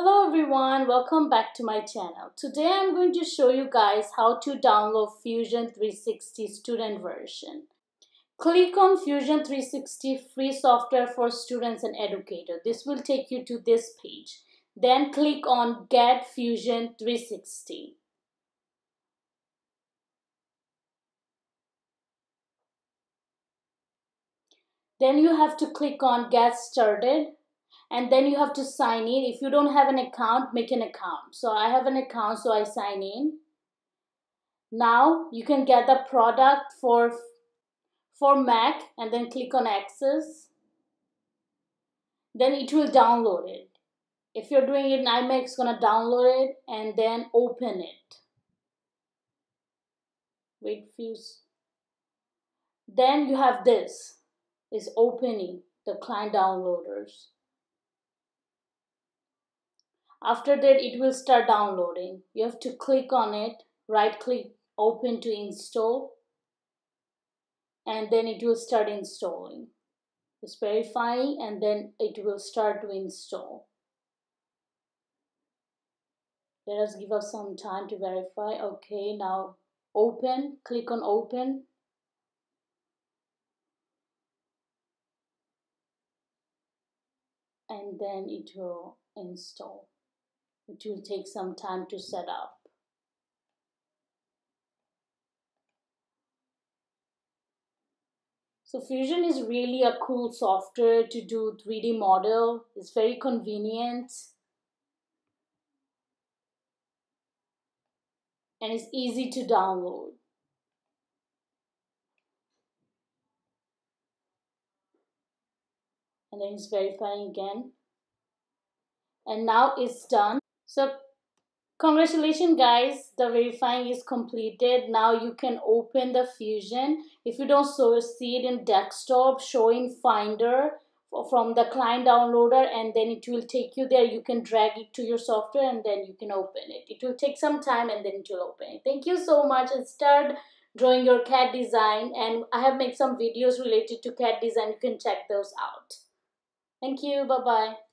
Hello everyone, welcome back to my channel. Today I'm going to show you guys how to download Fusion 360 student version. Click on Fusion 360 free software for students and educators. This will take you to this page. Then click on Get Fusion 360. Then you have to click on Get Started and then you have to sign in. If you don't have an account make an account. So i have an account so i sign in. Now you can get the product for for mac and then click on access. Then it will download it. If you're doing it in imac it's gonna download it and then open it. Wait few then you have this. Is opening the client downloaders after that, it will start downloading. You have to click on it, right click, open to install, and then it will start installing. It's verifying and then it will start to install. Let us give us some time to verify. Okay, now open, click on open. And then it will install. It will take some time to set up. So Fusion is really a cool software to do 3D model. It's very convenient. And it's easy to download. And then it's verifying again. And now it's done. So congratulations guys, the verifying is completed. Now you can open the Fusion. If you don't so see it in desktop, show in Finder from the client downloader and then it will take you there. You can drag it to your software and then you can open it. It will take some time and then it will open it. Thank you so much and start drawing your CAD design and I have made some videos related to CAD design. You can check those out. Thank you. Bye-bye.